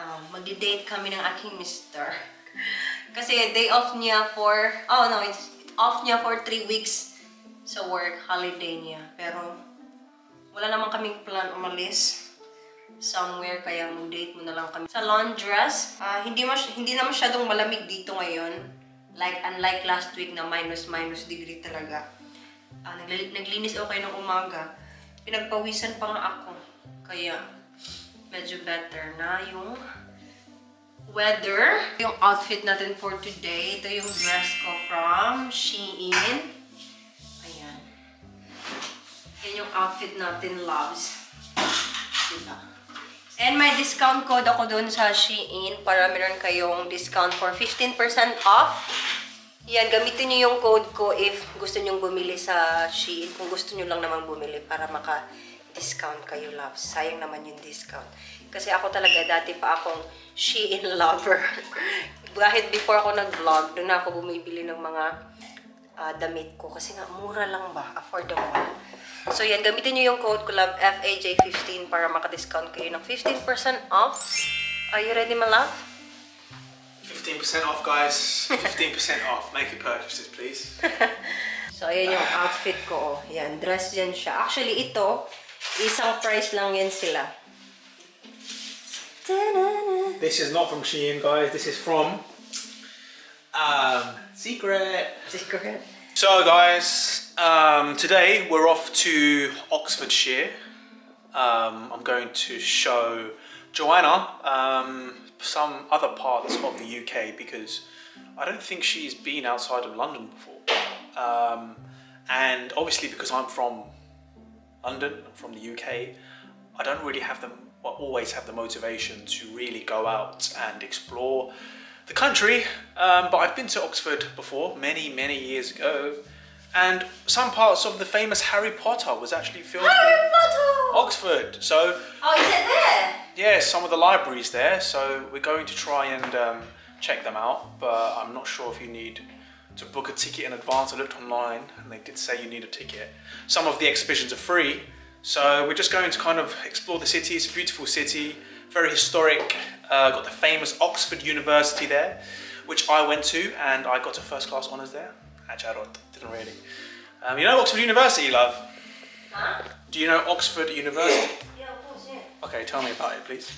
Um, Magdi-date kami ng aking mister. Kasi day off niya for, oh no, it's off niya for 3 weeks sa work, holiday niya. Pero wala naman kaming plan umalis somewhere kaya mag-date mo na lang kami. Sa laundress, ah, hindi, mas, hindi na masyadong malamig dito ngayon. Like, unlike last week na minus minus degree talaga. Ah, nagli- naglinis ako kayo ng umaga. Pinagpawisan pa nga ako. Kaya, medyo better na yung weather. Yung outfit natin for today. Ito yung dress ko from Shein. Ayan. Yan yung outfit natin, loves. Diba? And may discount code ako dun sa Shein para meron kayong discount for 15% off. Yan, gamitin niyo yung code ko if gusto niyo bumili sa Shein. Kung gusto niyo lang naman bumili para maka-discount kayo, loves. Sayang naman yung discount. Kasi ako talaga, dati pa akong Shein lover. Kahit before ako nag-vlog, doon na ako bumibili ng mga ah, damit ko. Kasi nga, mura lang ba? Affordable. So yan, gamitin nyo yung code ko love FAJ15 para maka-discount kayo ng 15% off. Are you ready, my love? 15% off, guys. 15% off. Make your purchases, please. So, ayan yung outfit ko. Oh. Yan, dress yan siya. Actually, ito, isang price lang yan sila. Ta-da-da. This is not from Shein, guys. This is from um, Secret. Secret. So, guys, um, today we're off to Oxfordshire. Um, I'm going to show Joanna um, some other parts of the UK because I don't think she's been outside of London before. Um, and obviously, because I'm from London, I'm from the UK, I don't really have the well, always have the motivation to really go out and explore the country. Um, but I've been to Oxford before, many many years ago, and some parts of the famous Harry Potter was actually filmed Harry in Potter! Oxford. So Oh, is it there? yeah, some of the libraries there. So we're going to try and um, check them out. But I'm not sure if you need to book a ticket in advance. I looked online and they did say you need a ticket. Some of the exhibitions are free. So we're just going to kind of explore the city. It's a beautiful city, very historic. Uh, got the famous Oxford University there, which I went to and I got a first class honours there. Actually, I didn't really. Um, you know Oxford University, love? Huh? Do you know Oxford University? Yeah, of course, yeah. Okay, tell me about it, please.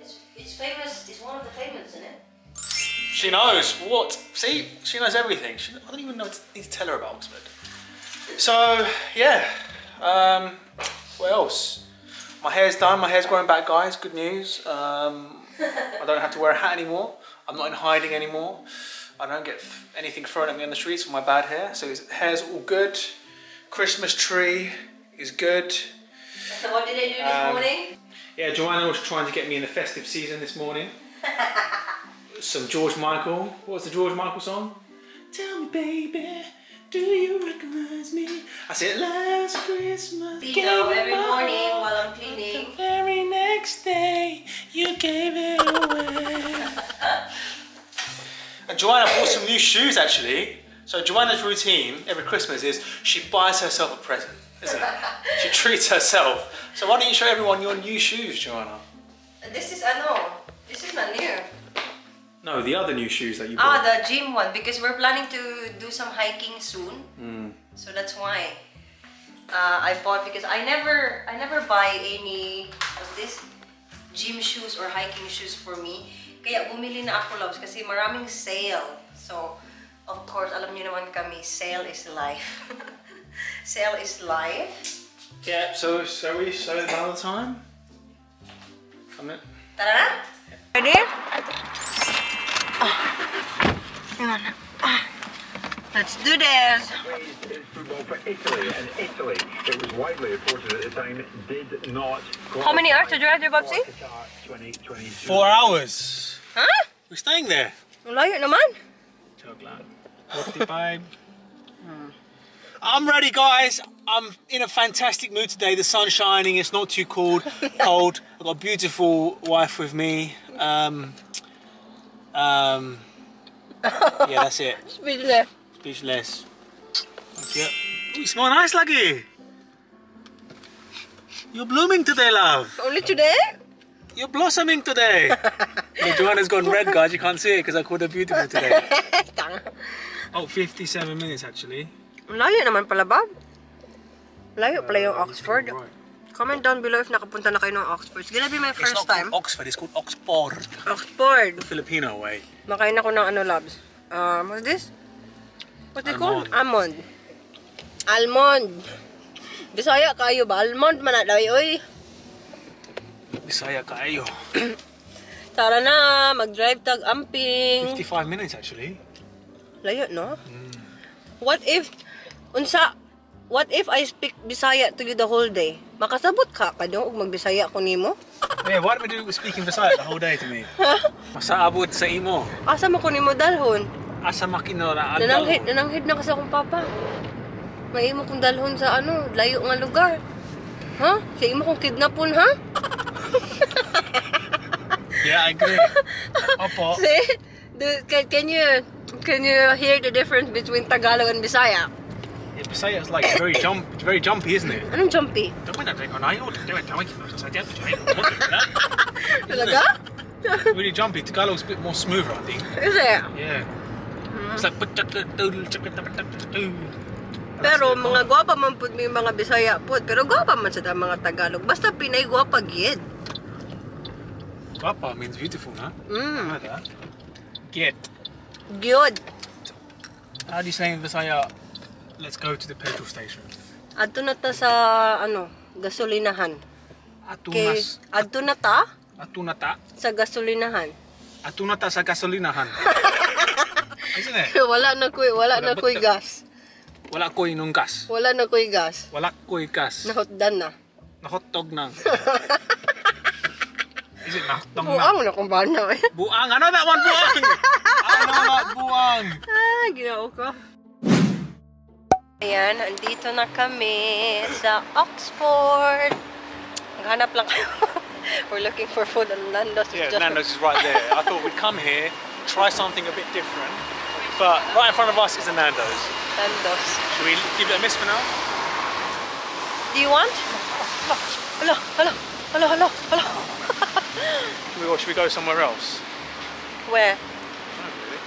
It's, it's famous. It's one of the famous, isn't it? She knows what. See, she knows everything. She, I don't even know what to, need to tell her about Oxford. So yeah, um, what else? My hair's done. My hair's growing back, guys. Good news. Um, I don't have to wear a hat anymore. I'm not in hiding anymore. I don't get anything thrown at me on the streets for my bad hair. So his hair's all good. Christmas tree is good. So what did I do this Um, morning? Yeah, Joanna was trying to get me in the festive season this morning. Some George Michael. What was the George Michael song? Tell me, baby, do you recognize me? I said last Christmas. Gave you every morning while I'm cleaning. The very next day, you gave it away. and Joanna bought some new shoes actually. So Joanna's routine every Christmas is she buys herself a present, isn't it? she treats herself. So why don't you show everyone your new shoes, Joanna? This is ano. This is not new. No, the other new shoes that you Ah, bought. the gym one because we're planning to do some hiking soon. Mm. So that's why uh, I bought because I never I never buy any of this gym shoes or hiking shoes for me. Kaya bumili na ako loves kasi maraming sale. So of course alam niyo naman kami sale is life. sale is life. Yeah, so shall we show them another time? Come in. Tara na. Ready? Let's do this. raised in football for Italy, and Italy, it was widely reported at the time, did not. How many hours to drive there, qualify Bobsy? for Qatar 2022. Four hours. Huh? We're staying there. Layo naman. So glad. babe. I'm ready, guys. I'm in a fantastic mood today. The sun's shining. It's not too cold. Cold. I've got a beautiful wife with me. Um, um, yeah, that's it. Speechless. Speechless. Thank you. Ooh, you smell nice, Lucky. You're blooming today, love. Only today? You're blossoming today. yeah, Joanna's gone red, guys. You can't see it because I called her beautiful today. Oh, 57 minutes actually. Layo naman pala, Bob. Layo pala yung Oxford. Right. Comment down below if nakapunta na kayo ng Oxford. It's gonna be my It's first not time. called Oxford, it's called Oxford. Oxford. Filipino way. Makain ako ng ano, loves. Um, what's this? What's it called? Almond. Almond. Bisaya kayo ba? Almond man na oy. Bisaya kayo. Tara na, mag-drive tag amping. 55 minutes actually. Layo, no? What if, unsa, what if I speak Bisaya to you the whole day? Makasabot ka ka ug magbisaya ko nimo? Yeah, why don't we do speaking Bisaya the whole day to me? Masaabot sa imo. Asa mo ko nimo dalhon? Asa makino na Nananghid, nananghid na kasi akong papa. May imo kong dalhon sa ano, layo nga lugar. Ha? Sa imo kong kidnapon, ha? Yeah, I agree. Opo. See? Do, can, can you can you hear the difference between Tagalog and Bisaya? Yeah, Bisaya is like very jump, it's very jumpy, isn't it? Anong jumpy? Talaga? really jumpy. Tagalog's a bit more smoother, I think. Is it? Yeah. It's like. Pero mga gwapa man pud may mga Bisaya pud, pero gwapa man sa mga Tagalog. Basta Pinay gwapa gyud. Guapa means beautiful, huh? I Mm. Get. Gyud. How do you say in Visaya? Let's go to the petrol station. Adto na ta sa ano, gasolinahan. Kay Atunas. adto na ta Atunata. sa gasolinahan. Atunata sa gasolinahan. Isn't it? wala na koy, wala na koy gas. Wala ko'y nung gas. Wala na koy gas. Wala ko'y gas. Nahotdan na. Nahotdog nang. Is it nahotdog na? Buang na kung bana eh. Buang. Ano that one? Buang! ano not buang? Ah, ginawa ko. Ayan, andito na kami sa Oxford. Maghanap lang kayo. We're looking for food on Nando's. Yeah, Just- Nando's is right there. I thought we'd come here, try something a bit different. But right in front of us is a Nando's. Nando's. Should we give it a miss for now? Do you want? Hello, hello, hello, hello, hello. Should we, or should we go somewhere else? Where? Not really.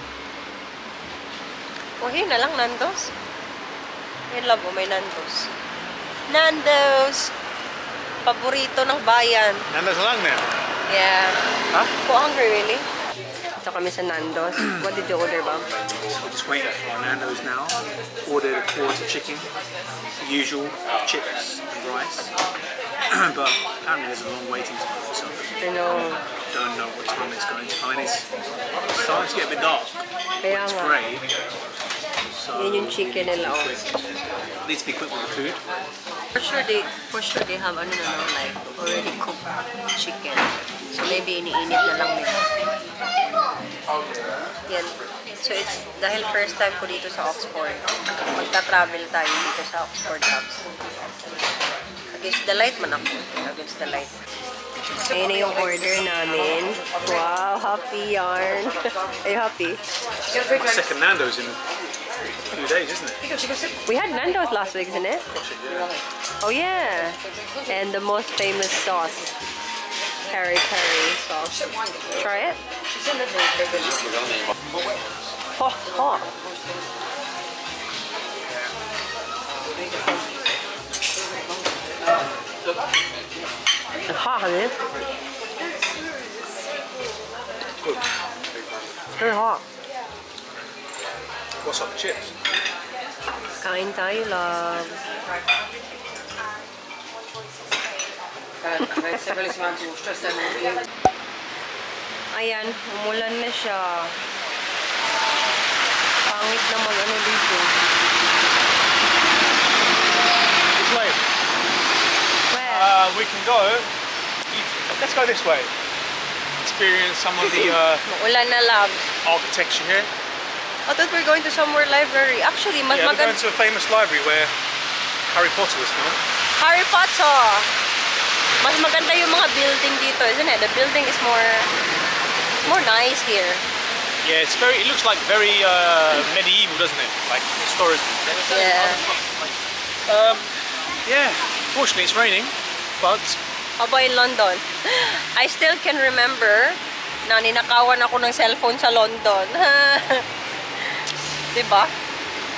O, here na lang, Nando's. I love mo, may Nando's. Nando's! Paborito ng bayan. Nando's lang there. Yeah. Huh? Ko hungry, really? Ito kami sa Nando's. What did you order, Bob? Just waiting for Nando's now. Ordered a quarter chicken, the usual chips and rice. but apparently there's a long waiting time, so I know. don't know what time it's going to come. And it's starting to get a bit dark. Kaya It's grey. Yan yung chicken nila, oh. Need to be quick with the food. For sure they, for sure they have ano na no, like already cooked chicken. So maybe iniinit na lang nila. Yan. So it's dahil first time ko dito sa Oxford. Magta-travel tayo dito sa Oxford Labs. Against the light man ako. Against the light. Ayun na yung order namin. Wow, happy yarn. Are you happy? Second Nando's in few days, isn't it? We had Nando's last week, isn't it? Oh yeah. And the most famous sauce. Peri peri sauce. Try it. Oh, oh. Hot, honey. Very hot. What's up, chips? Kain tayo, love. Ayan, umulan na siya. Pangit na mag-ano dito. Which way? Where? Uh, we can go. Let's go this way. Experience some of the uh, Maulan na, love. architecture here. I thought we're going to somewhere library. Actually, mas Yeah, we're going to a famous library where Harry Potter was filmed. Harry Potter! Mas maganda yung mga building dito, isn't it? The building is more more nice here. Yeah, it's very. It looks like very uh, medieval, doesn't it? Like historic. Yeah. Um, yeah. Fortunately, it's raining. But Aba in London. I still can remember na ninakawan ako ng cellphone sa London. diba?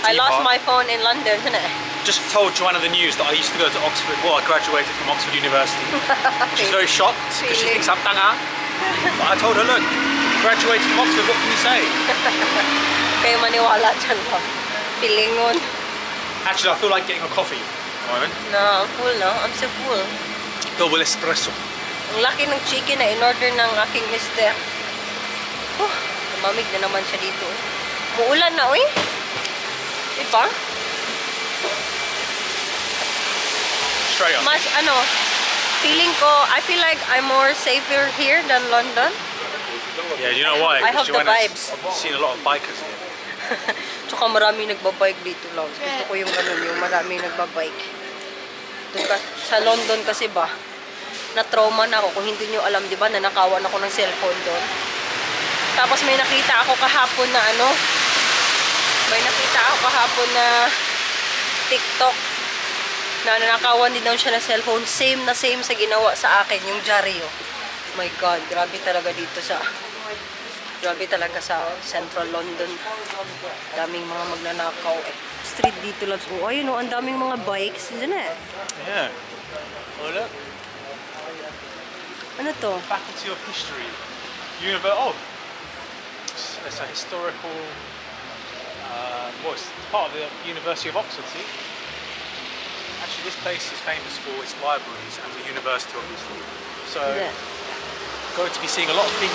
I lost my phone in London, isn't it? just told Joanna the news that I used to go to Oxford. Well, I graduated from Oxford University. She's very shocked because she thinks I'm tanga. But I told her, look, graduated from Oxford. What can you say? Kayo maniwala dyan ba? Pilingon. Actually, I feel like getting a coffee. at the Moment. No, I'm full, no? I'm so full. Double espresso. Ang laki ng chicken na in-order ng aking mister. Oh, namamig na naman siya dito. Muulan na, uy. Diba? Straight up. Mas, ano, feeling ko, I feel like I'm more safer here than London. Yeah, you know why? I have the vibes. Seen a lot of bikers here. Tsaka marami nagbabike dito lang. Gusto ko yung ganun, yung marami nagbabike. Doon ka, sa London kasi ba, na-trauma na ako. Kung hindi nyo alam, di ba, nanakawan ako ng cellphone doon. Tapos may nakita ako kahapon na ano, may nakita ako kahapon na TikTok na nanakawan din daw siya ng cellphone. Same na same sa ginawa sa akin, yung Jario. My God, grabe talaga dito sa Grabe talaga sa Central London. Daming mga magnanakaw eh. Street dito lang. Oh, ayun oh, ang daming mga bikes, isn't it? Yeah. Oh look, Ano to? faculty of history. Univer oh, it's a historical. Uh, well, it's part of the University of Oxford. See. Actually, this place is famous for its libraries and the university, obviously. So, Is it? going to be seeing a lot of things.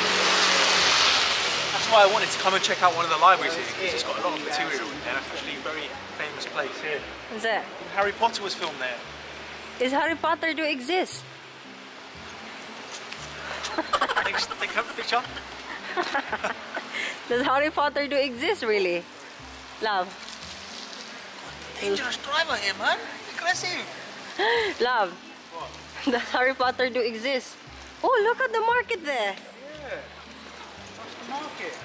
That's why I wanted to come and check out one of the libraries here because it's got a lot of material in there. It's actually a very famous place here. Is it? Harry Potter was filmed there. Is Harry Potter do exist? Thanks, take a picture. Does Harry Potter do exist really? Love. Dangerous driver here, man. Aggressive. Love. Does Harry Potter do exist? Oh, look at the market there. Yeah. That's the market.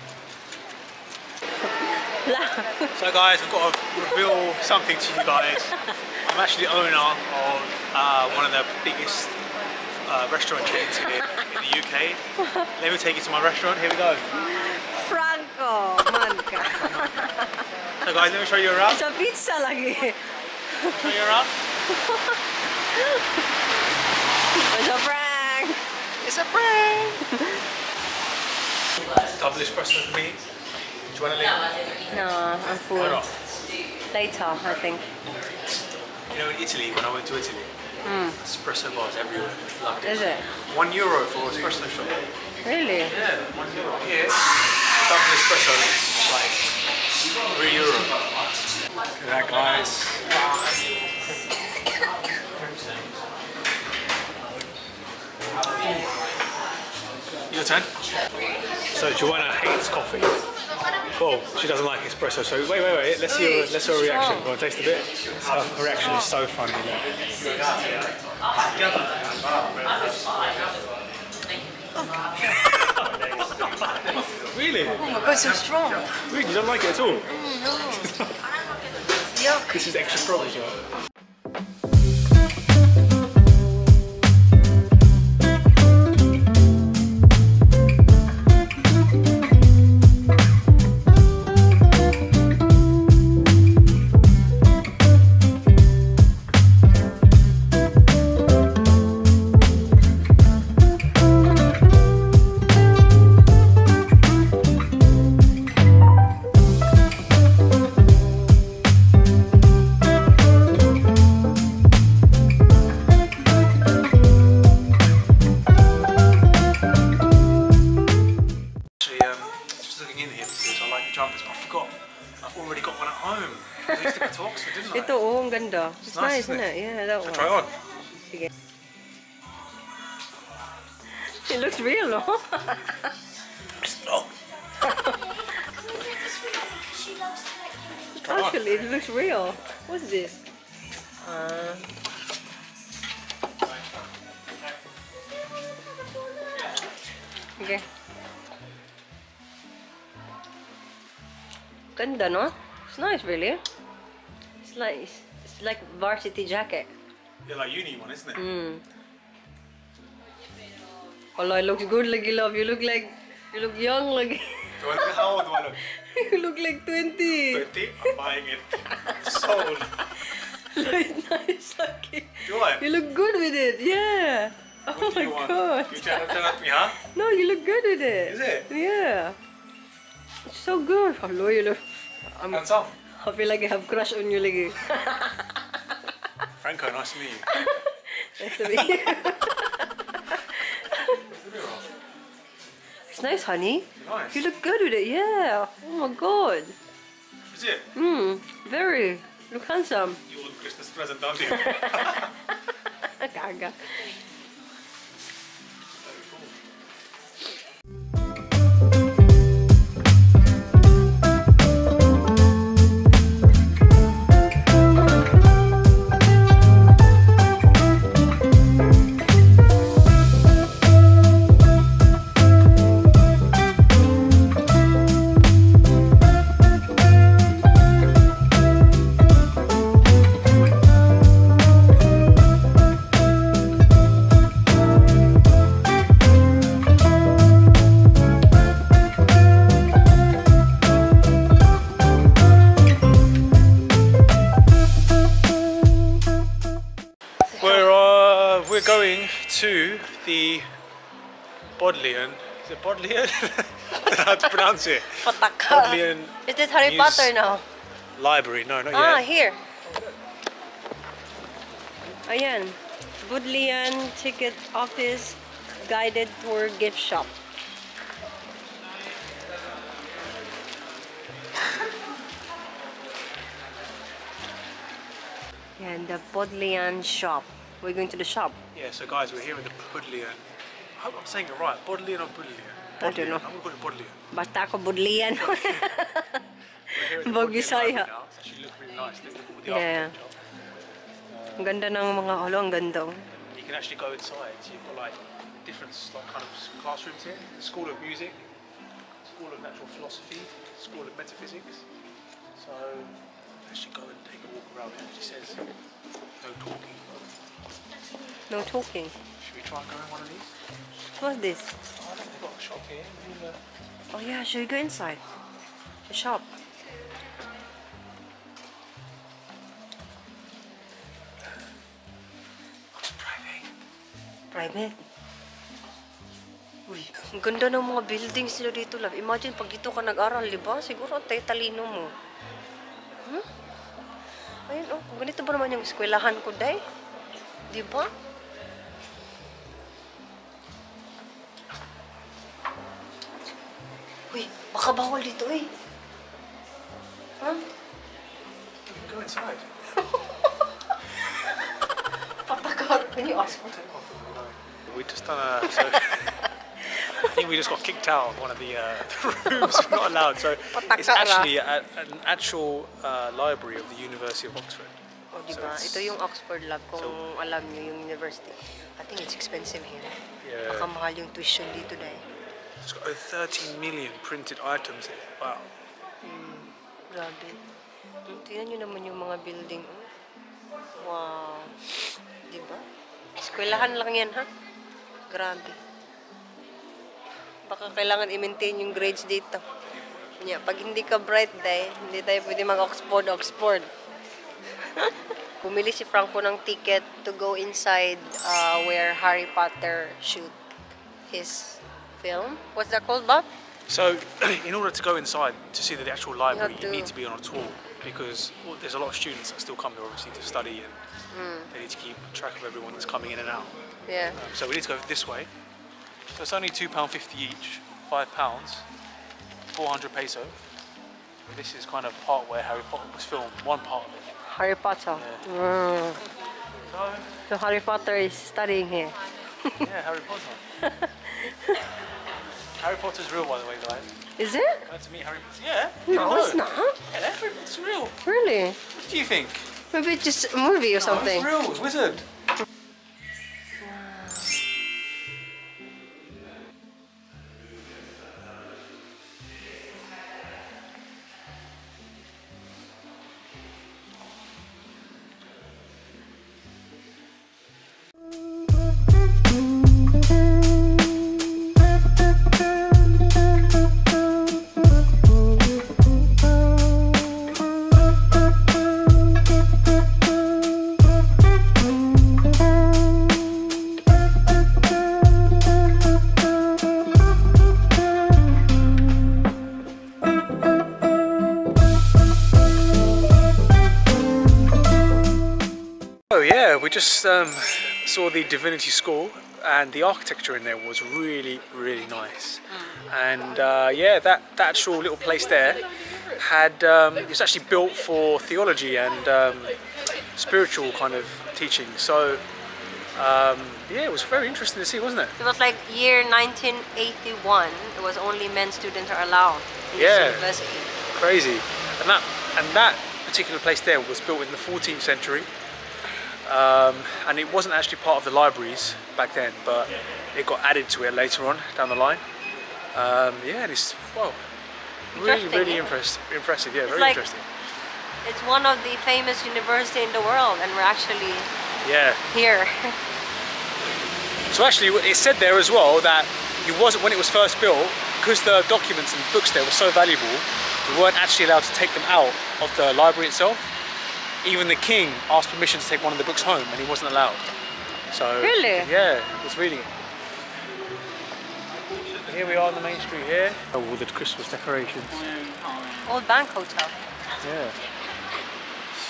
Love. So guys, I've got to reveal something to you guys. I'm actually the owner of uh, one of the biggest uh, restaurant chains here in the UK. Let me take you to my restaurant. Here we go. Franco, manka. So guys, let me show you around. Sa pizza lagi. Show you around. It's a prank. It's a prank. Double espresso for me. Do you want to leave? No, I'm full. Why not? Later, I think. You know, in Italy, when I went to Italy, hmm. espresso bars everywhere. Loved it. Is it? One euro for espresso shot. Really? Yeah, one euro. Here, double espresso like three euro. Look at that, guys. Your turn. So Joanna hates coffee. Well, she doesn't like espresso. So wait, wait, wait. Let's see her, let's see her reaction. Go on, taste a bit. Her, her reaction is so funny. Really? Oh my god, so strong. Really? You don't like it at all? Oh no. Yuck. This is extra strong as well. Ganda, no? It's nice, really. It's like it's like varsity jacket. Yeah, like uni one, isn't it? Mm. Allah, it looks good lagi, love. You look like, you look young lagi. Do I look, how old do I look? you look like 20. 20? I'm buying it. Sold. Look nice lagi. Do I? You look good with it, yeah. Oh What do my you god. You trying to turn at me, huh? No, you look good with it. Is it? Yeah. It's so good. Hello, you look. I'm, Handsome. I feel like I have crush on you lagi. Franco, nice to meet you. nice to meet you. It's nice, honey. Nice. You look good with it, yeah. Oh my god. Is it? Hmm, very. Look handsome. You want Christmas present, don't you? Gaga. We're going to the Bodleian. Is it Bodleian? I don't know how to pronounce it. Bodleian Is this Harry Muse- Potter now? Library. No, not Ah, yet. here. Ayan. Budlian Ticket Office Guided Tour Gift Shop. And the Bodleian shop. We're going to the shop. Yeah. So guys, we're here at the Bodleian. I hope I'm saying it right. Bodleian or Bodleian? I don't know. I'm gonna call it Bodleian. Basta ako here at the Bisaya. Library now. It's actually look really nice. Look at the Yeah. Ang ganda ng mga holo, ang ganda. You can actually go inside. So you've got like different like kind of classrooms here. School of Music, School of Natural Philosophy, School of Metaphysics. So actually go and take a walk around. It actually says no talking. No talking. Should we try and go in one of these? What's this? Oh, look, they've got a shop here. We'll, uh, Oh yeah, should we go inside? The shop. Private. Private. Uy, ang ganda ng mga buildings nila dito, love. Imagine pag dito ka nag-aral, di ba? Siguro ang talino mo. Hmm? Ayun, oh. Ganito ba naman yung eskwelahan ko, day? Di ba? Uy, baka bawal dito eh. Ha? You can go inside. Patakar. Can you ask for We just done a. So, I think we just got kicked out of one of the, uh, the rooms. We're not allowed. So it's actually a, an actual uh, library of the University of Oxford. Di So ba? it's- Ito yung Oxford Lab kung alam niyo yung university. I think it's expensive here. Yeah. Baka mahal yung tuition dito dahil. It's got over 13 million printed items here. Wow. Grabe. Tingnan nyo naman yung mga building. Wow. Di ba? Eskwelahan lang yan, ha? Grabe. Baka kailangan i-maintain yung grades dito. Yeah, pag hindi ka bright day, hindi tayo pwede mag-Oxford, Oxford. Bumili si Franco ng ticket to go inside uh, where Harry Potter shoot his film. What's that called, Bob? So, in order to go inside to see the actual library, you, to- need to be on a tour because well, there's a lot of students that still come here, obviously, to study and Hmm. they need to keep track of everyone that's coming in and out. Yeah. Um, so we need to go this way. So it's only two pound fifty each, five pounds, four hundred peso. This is kind of part where Harry Potter was filmed. One part of it. Harry Potter. Mm. So So Harry Potter is studying here. yeah, Harry Potter. Harry Potter's real, by the way, guys. Is it? Glad to meet Harry Potter. Yeah. No, it's not. Yeah, Harry Potter's real. Really? What do you think? Maybe it's just a movie or Oh, something. it's real. It's wizard. Just um, saw the Divinity School, and the architecture in there was really, really nice. And uh, yeah, that, that actual little place there had um, it was actually built for theology and um, spiritual kind of teaching. So um, yeah, it was very interesting to see, wasn't it? It was like year 1981. It was only men students are allowed in Yeah. this university. crazy. And that and that particular place there was built in the 14th century, um, and it wasn't actually part of the libraries back then, but it got added to it later on down the line. Um, yeah, and it's wow, really, really yeah. impress, impressive. Yeah, very like- interesting. It's one of the famous university in the world, and we're actually Yeah. here. So actually, it said there as well that it wasn't when it was first built because the documents and books there were so valuable. We weren't actually allowed to take them out of the library itself. Even the king asked permission to take one of the books home, and he wasn't allowed. So Really? yeah, I was reading it. Here we are on the main street here. Oh, all the Christmas decorations. Old Bank Hotel. Yeah.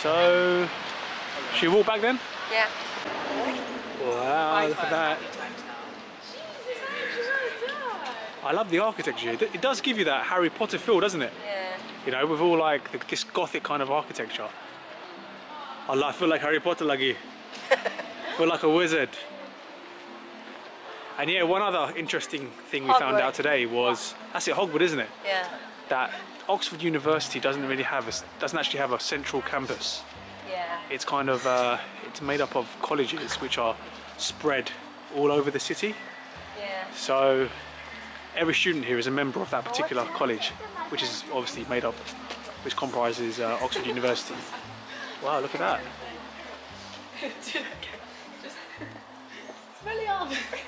So, should we walk back then? Yeah. Wow, look at that. I love the architecture. It it does give you that Harry Potter feel, doesn't it? Yeah. You know, with all like this gothic kind of architecture. I I feel like Harry Potter, lagi. feel like a wizard. And yeah, one other interesting thing we found out today was that's it, Hogwarts, isn't it? Yeah. That Oxford University doesn't really have a, doesn't actually have a central campus. Yeah. It's kind of uh, it's made up of colleges which are spread all over the city. Yeah. So every student here is a member of that particular college, which is obviously made up, which comprises uh, Oxford University. Wow, look at that. It's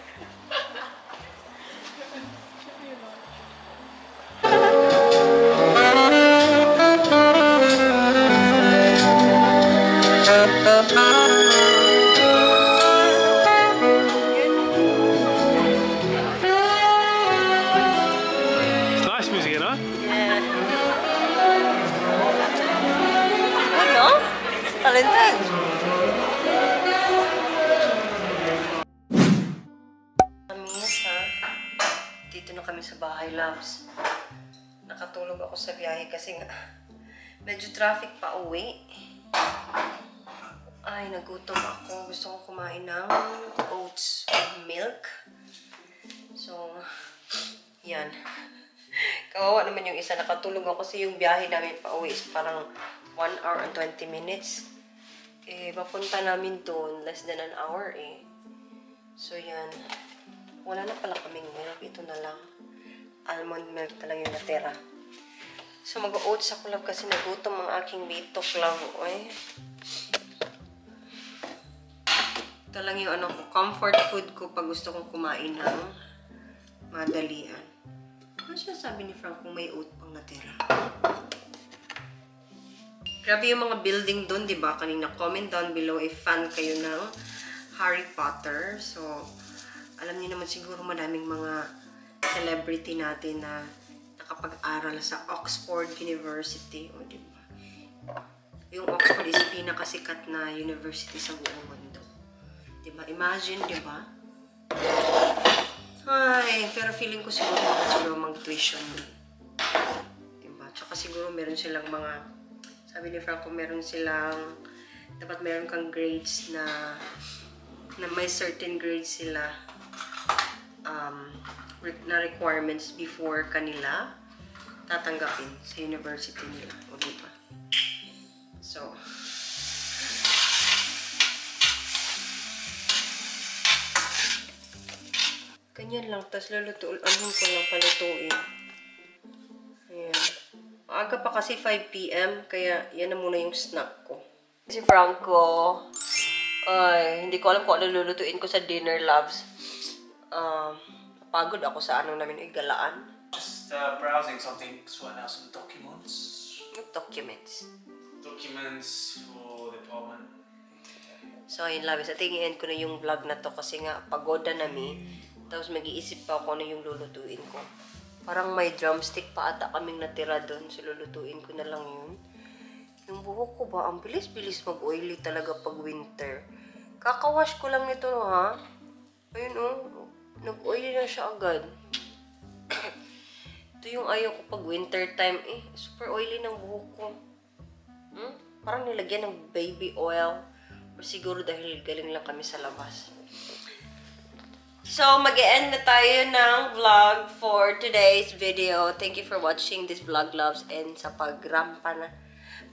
kasi nga medyo traffic pa uwi. Ay, nagutom ako. Gusto kong kumain ng oats with milk. So, yan. Kawawa naman yung isa. Nakatulog ako kasi yung biyahe namin pa uwi is parang 1 hour and 20 minutes. Eh, papunta namin doon, less than an hour eh. So, yan. Wala na pala kaming milk. Ito na lang. Almond milk na lang yung natira. So, mag-oats ako lang kasi nagutom ang aking bitok lang. Oy. Ito lang yung ano comfort food ko pag gusto kong kumain ng madalian. Ano siya sabi ni Frank kung may oat pang natira? Grabe yung mga building doon, di ba? Kanina, comment down below if fan kayo ng Harry Potter. So, alam niyo naman siguro maraming mga celebrity natin na nakapag-aral sa Oxford University. O, di ba? Yung Oxford is pinakasikat na university sa buong mundo. Di ba? Imagine, di ba? Ay, pero feeling ko siguro dapat siguro mag-tuition. Diba? Tsaka siguro meron silang mga, sabi ni Franco, meron silang, dapat meron kang grades na, na may certain grades sila um, na requirements before kanila tatanggapin sa university nila. O diba? So, Ganyan lang, tapos lulutuin, ko lang palutuin. Ayan. Maaga pa kasi 5pm, kaya yan na muna yung snack ko. Si Franco, ay, hindi ko alam kung ano lulutuin ko sa dinner, loves. Um, pagod ako sa anong namin igalaan. Just uh, browsing something, sorting out some documents. Documents. Documents for the department. So, ayun lang. Sa tingin ko na yung vlog na to kasi nga pagoda na mi. Tapos mag-iisip pa ako na yung lulutuin ko. Parang may drumstick pa ata kaming natira doon. So, lulutuin ko na lang yun. Yung buhok ko ba, ang bilis-bilis mag-oily talaga pag winter. Kakawash ko lang nito, ha? Ayun, oh. Nag-oily na siya agad. Ito yung ayaw ko pag winter time. Eh, super oily ng buhok ko. Hmm? Parang nilagyan ng baby oil. Or siguro dahil galing lang kami sa labas. So, mag end na tayo ng vlog for today's video. Thank you for watching this vlog, loves. And sa pagrampa na,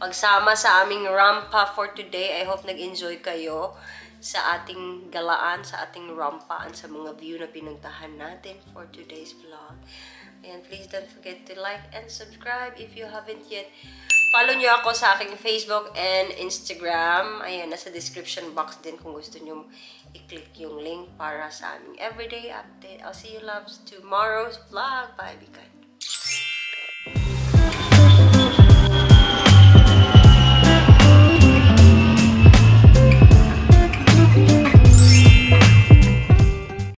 pagsama sa aming rampa for today. I hope nag-enjoy kayo sa ating galaan, sa ating rampaan, sa mga view na pinuntahan natin for today's vlog. And please don't forget to like and subscribe if you haven't yet. Follow nyo ako sa aking Facebook and Instagram. Ayan, nasa description box din kung gusto nyo i-click yung link para sa aming everyday update. I'll see you loves tomorrow's vlog. Bye, Bika.